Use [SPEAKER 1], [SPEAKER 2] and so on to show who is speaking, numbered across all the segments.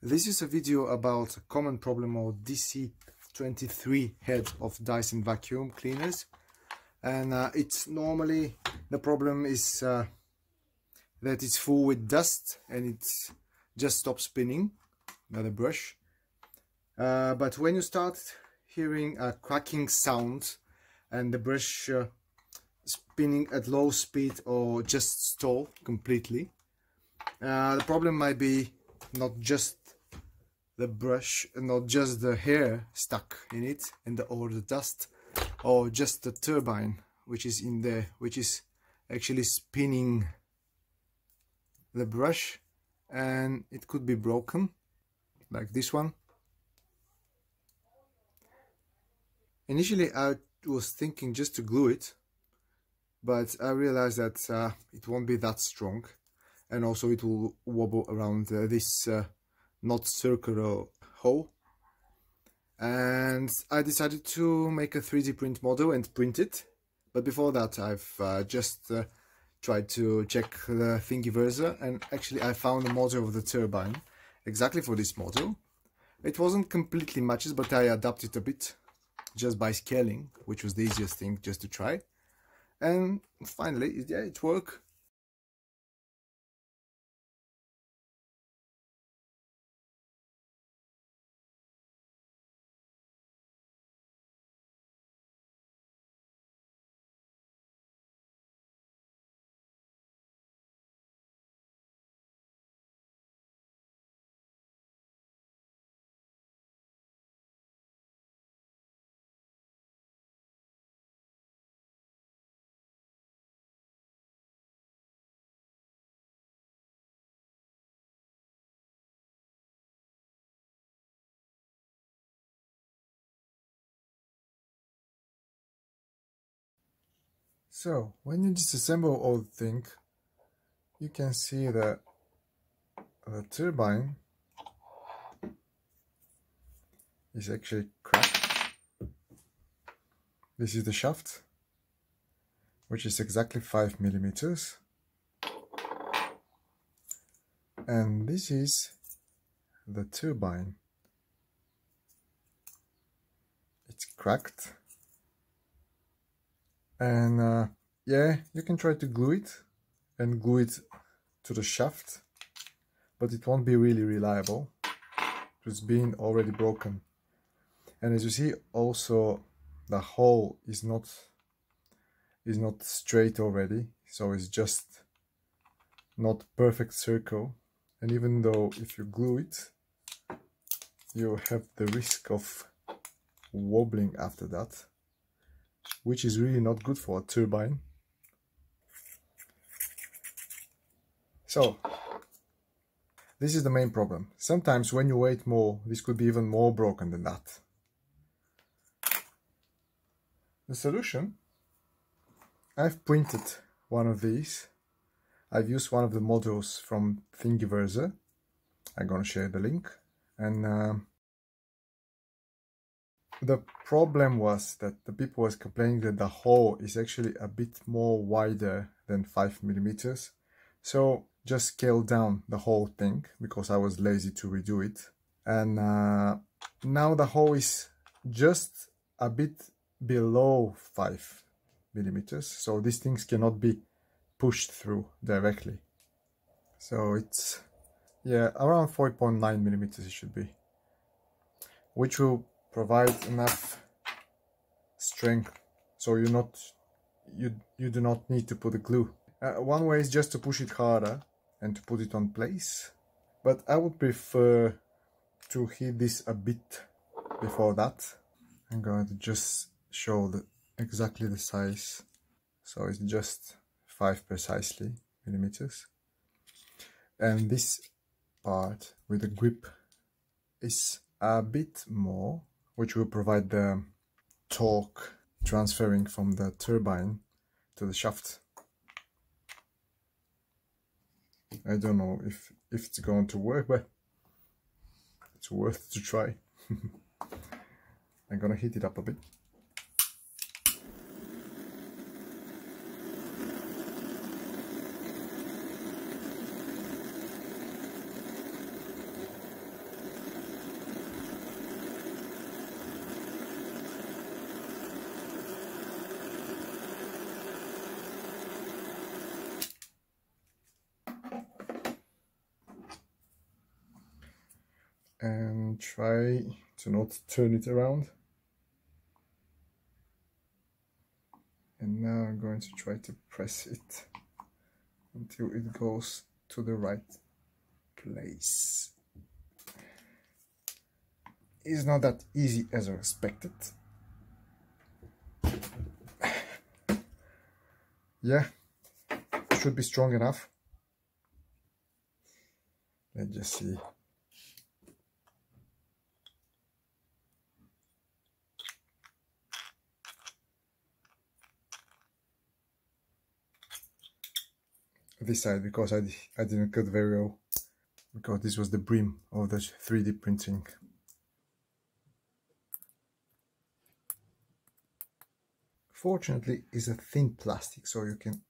[SPEAKER 1] This is a video about a common problem of DC23 head of Dyson vacuum cleaners. And uh, it's normally the problem is uh, that it's full with dust and it just stops spinning another brush. Uh, but when you start hearing a cracking sound and the brush uh, spinning at low speed or just stall completely uh, the problem might be not just the brush and not just the hair stuck in it and the, or the dust or just the turbine which is in there which is actually spinning the brush. And it could be broken like this one. Initially I was thinking just to glue it but I realized that uh, it won't be that strong. And also it will wobble around uh, this uh, not circular hole. And I decided to make a 3D print model and print it. But before that I've uh, just uh, tried to check the Thingiverse and actually I found a model of the turbine exactly for this model. It wasn't completely matches but I adapted a bit just by scaling which was the easiest thing just to try. And finally yeah it worked So, when you disassemble all the thing, you can see that the turbine is actually cracked. This is the shaft, which is exactly 5 millimeters. And this is the turbine. It's cracked and uh, yeah you can try to glue it and glue it to the shaft but it won't be really reliable. It's been already broken. And as you see also the hole is not is not straight already so it's just not perfect circle. And even though if you glue it you have the risk of wobbling after that which is really not good for a turbine. So, this is the main problem. Sometimes when you wait more, this could be even more broken than that. The solution, I've printed one of these. I've used one of the models from Thingiverse. I'm gonna share the link. And uh, the problem was that the people was complaining that the hole is actually a bit more wider than 5 millimeters. So just scale down the whole thing because I was lazy to redo it. And uh, now the hole is just a bit below 5 millimeters. So these things cannot be pushed through directly. So it's, yeah, around 4.9 millimeters it should be. Which will provide enough strength so you not you you do not need to put a glue uh, one way is just to push it harder and to put it on place but I would prefer to heat this a bit before that. I'm going to just show the exactly the size. So it's just 5 precisely millimeters. And this part with the grip is a bit more which will provide the torque transferring from the turbine to the shaft. I don't know if, if it's going to work, but it's worth to try. I'm gonna heat it up a bit. And try to not turn it around. And now I'm going to try to press it until it goes to the right place. It's not that easy as I expected. yeah, should be strong enough. Let's just see. This side because I, I didn't cut very well because this was the brim of the 3D printing. Fortunately, it's a thin plastic so you can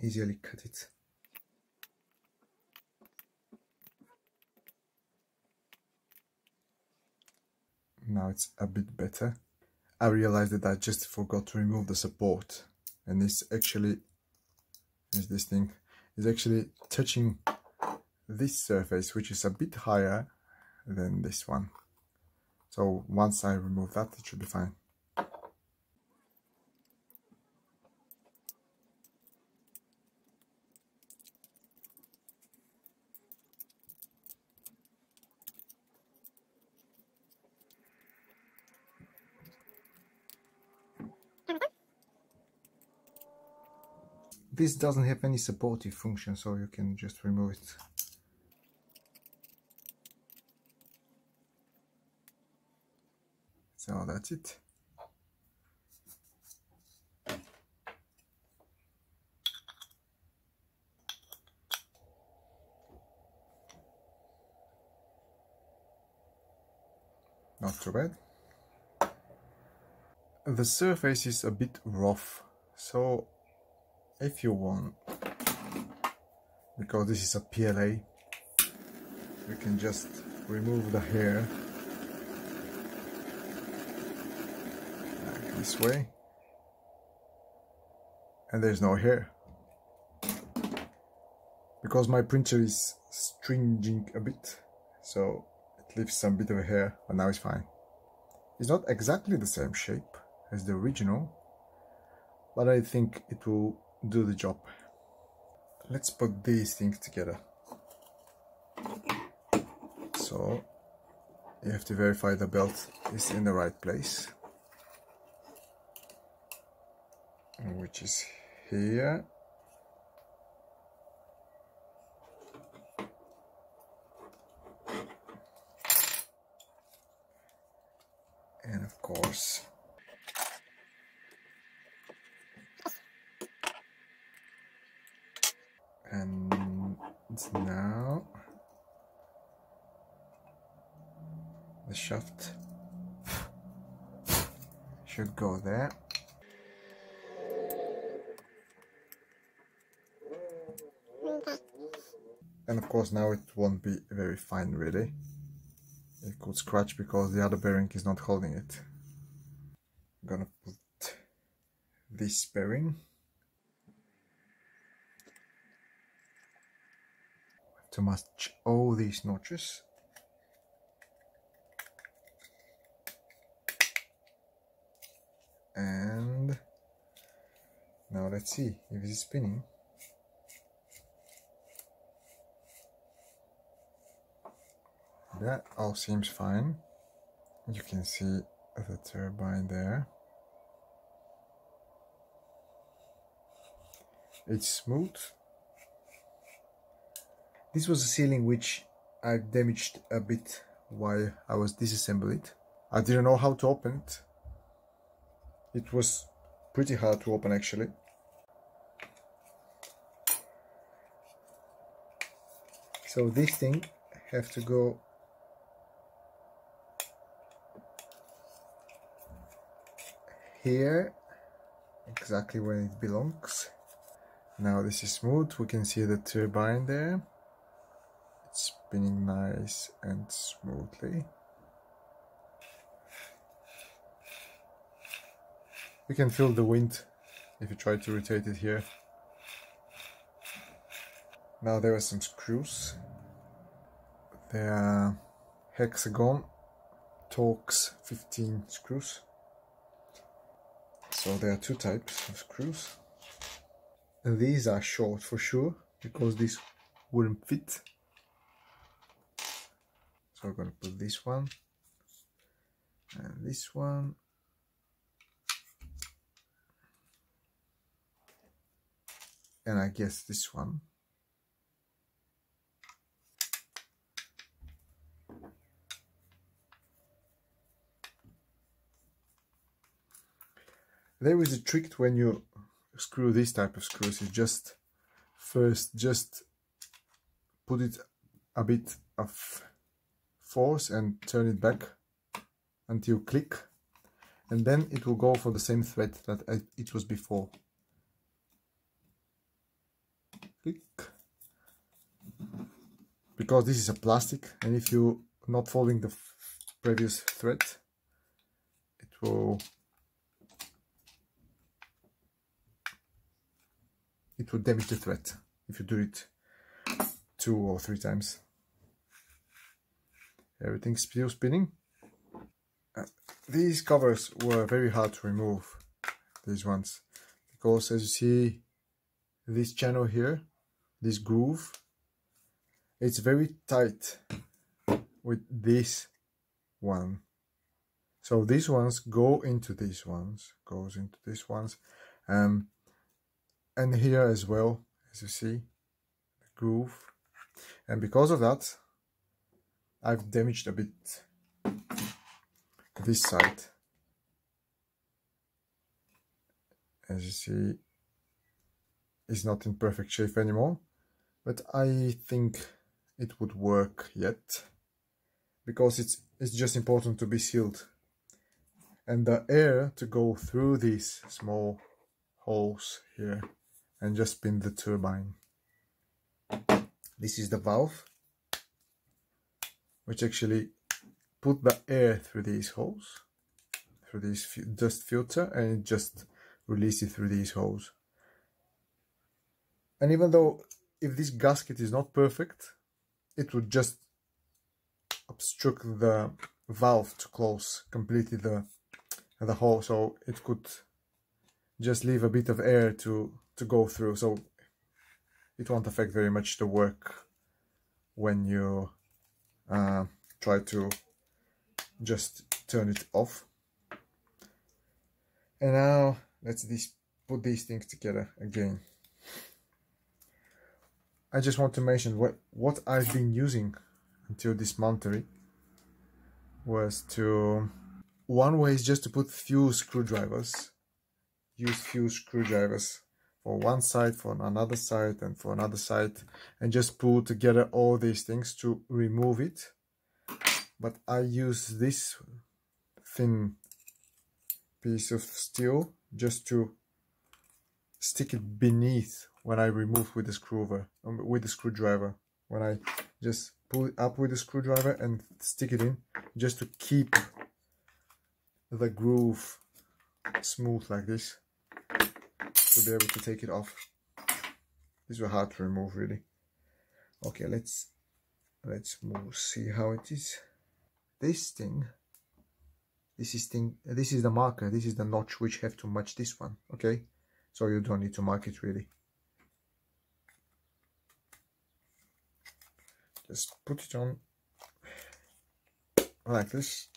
[SPEAKER 1] easily cut it. Now it's a bit better. I realized that I just forgot to remove the support and it's actually is this thing is actually touching this surface which is a bit higher than this one. So once I remove that it should be fine this doesn't have any supportive function so you can just remove it. So that's it. Not too bad. The surface is a bit rough so if you want because this is a PLA you can just remove the hair like this way and there's no hair. Because my printer is stringing a bit so it leaves some bit of hair but now it's fine. It's not exactly the same shape as the original but I think it will do the job. Let's put these things together. So you have to verify the belt is in the right place. Which is here. And of course now the shaft should go there. And of course now it won't be very fine really. It could scratch because the other bearing is not holding it. I'm gonna put this bearing to match all these notches. And now let's see if it's spinning. That all seems fine. You can see the turbine there. It's smooth this was a sealing which I damaged a bit while I was disassembling it. I didn't know how to open it. It was pretty hard to open actually. So this thing have to go here exactly where it belongs. Now this is smooth, we can see the turbine there spinning nice and smoothly. You can feel the wind if you try to rotate it here. Now there are some screws. They are hexagon Torx 15 screws. So there are two types of screws. And these are short for sure because this wouldn't fit. So I'm gonna put this one and this one. And I guess this one. There is a trick when you screw this type of screws you just first just put it a bit of force and turn it back until click. And then it will go for the same thread that it was before. Click. Because this is a plastic and if you not following the previous thread it will it will damage the thread if you do it two or three times. Everything's still spinning. Uh, these covers were very hard to remove, these ones, because as you see, this channel here, this groove, it's very tight with this one. So these ones go into these ones, goes into these ones. Um, and here as well as you see groove and because of that I've damaged a bit this side. As you see it's not in perfect shape anymore but I think it would work yet because it's it's just important to be sealed. And the air to go through these small holes here and just spin the turbine. This is the valve, which actually put the air through these holes, through this dust filter, and just releases it through these holes. And even though if this gasket is not perfect, it would just obstruct the valve to close completely the the hole so it could just leave a bit of air to to go through so it won't affect very much the work when you uh, try to just turn it off. And now let's this, put these things together again. I just want to mention what what I've been using until this monthly was to one way is just to put few screwdrivers use few screwdrivers for one side, for another side, and for another side, and just pull together all these things to remove it. But I use this thin piece of steel just to stick it beneath when I remove with the screwdriver, um, with the screwdriver. When I just pull it up with the screwdriver and stick it in, just to keep the groove smooth like this to be able to take it off. These were hard to remove really. Okay, let's let's move see how it is. This thing this is thing this is the marker, this is the notch which have to match this one, okay? So you don't need to mark it really. Just put it on like this.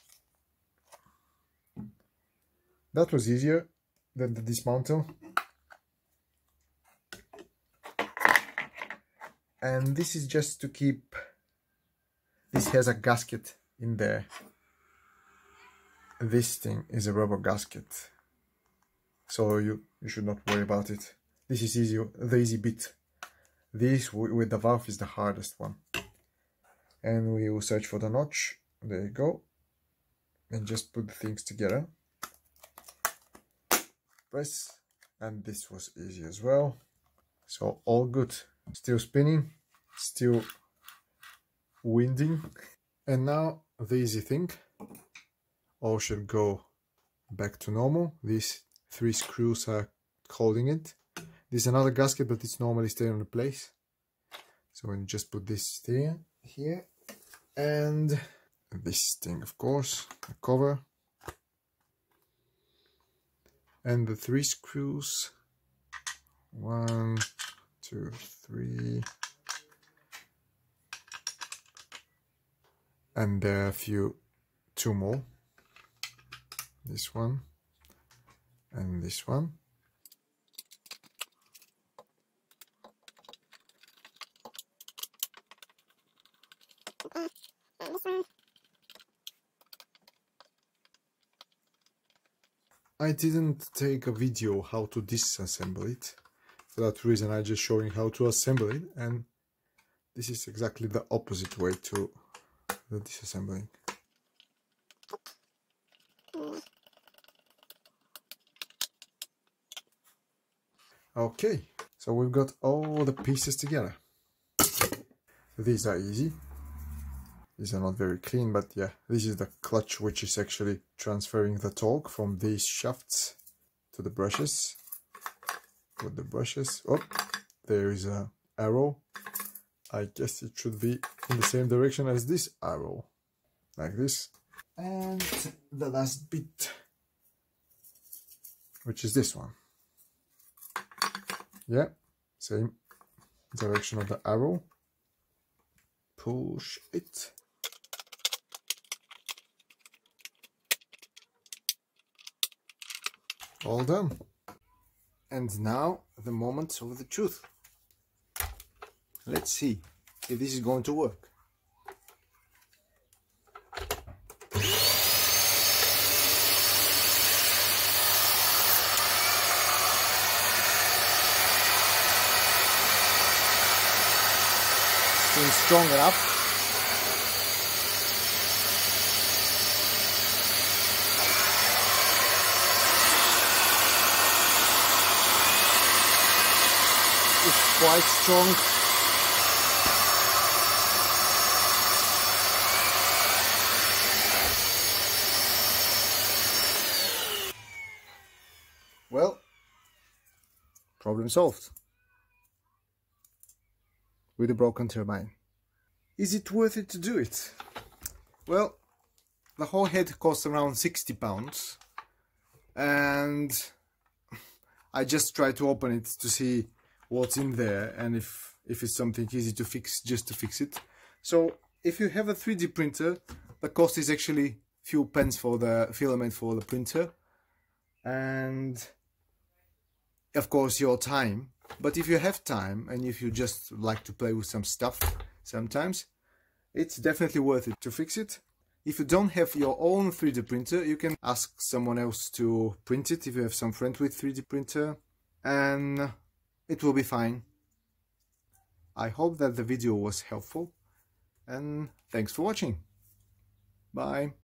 [SPEAKER 1] That was easier than the dismantle. And this is just to keep this has a gasket in there. This thing is a rubber gasket. So you you should not worry about it. This is easy the easy bit. This with the valve is the hardest one. And we will search for the notch. There you go. And just put the things together. Press. And this was easy as well. So all good still spinning still winding. And now the easy thing. All should go back to normal. These three screws are holding it. This is another gasket but it's normally staying in place. So we just put this there here. And this thing of course the cover. And the three screws. One two three. And there are a few two more. This one and this one. I didn't take a video how to disassemble it. For that reason I just showing how to assemble it and this is exactly the opposite way to the disassembling. Okay, so we've got all the pieces together. These are easy. These are not very clean, but yeah, this is the clutch which is actually transferring the torque from these shafts to the brushes. The brushes. Oh, there is a arrow. I guess it should be in the same direction as this arrow. Like this. And the last bit, which is this one. Yeah, same direction of the arrow. Push it. All done. And now the moment of the truth. Let's see if this is going to work. Seems strong enough. It's quite strong. Well, problem solved. With a broken turbine. Is it worth it to do it? Well, the whole head costs around 60 pounds and I just try to open it to see what's in there and if if it's something easy to fix just to fix it. So if you have a 3d printer the cost is actually few pence for the filament for the printer. And of course your time. But if you have time and if you just like to play with some stuff sometimes it's definitely worth it to fix it. If you don't have your own 3d printer you can ask someone else to print it if you have some friend with 3d printer. And it will be fine. I hope that the video was helpful and thanks for watching. Bye.